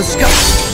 Let's go.